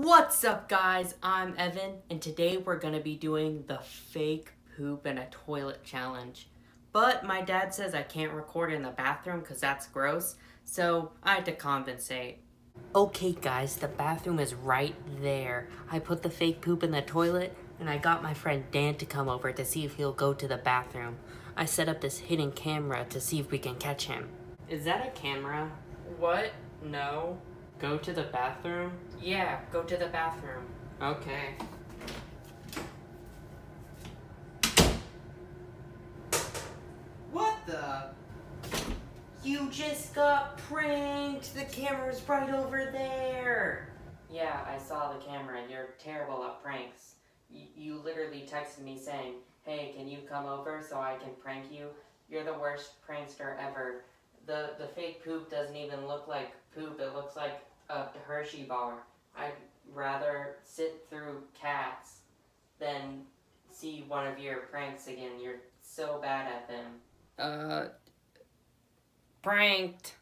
What's up guys, I'm Evan and today we're gonna be doing the fake poop in a toilet challenge. But my dad says I can't record in the bathroom because that's gross, so I had to compensate. Okay guys, the bathroom is right there. I put the fake poop in the toilet and I got my friend Dan to come over to see if he'll go to the bathroom. I set up this hidden camera to see if we can catch him. Is that a camera? What? No. Go to the bathroom? Yeah, go to the bathroom. Okay. What the? You just got pranked! The camera's right over there! Yeah, I saw the camera. You're terrible at pranks. Y you literally texted me saying, hey, can you come over so I can prank you? You're the worst prankster ever. The, the fake poop doesn't even look like poop. It looks like a Hershey bar. I'd rather sit through cats than see one of your pranks again. You're so bad at them. Uh, pranked.